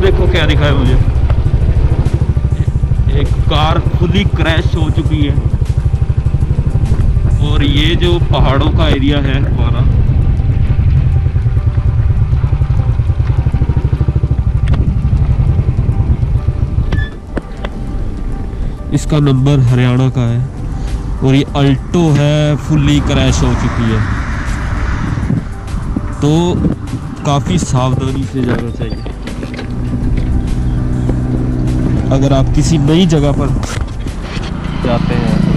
देखो क्या दिखा है मुझे। एक कार फुली क्रैश हो चुकी है। और ये जो पहाड़ों का एरिया है हमारा, इसका नंबर हरियाणा का है। और ये अल्टो है फुली क्रैश हो चुकी है। तो काफ़ी सावधानी से जाना चाहिए। अगर आप किसी नई जगह पर जाते हैं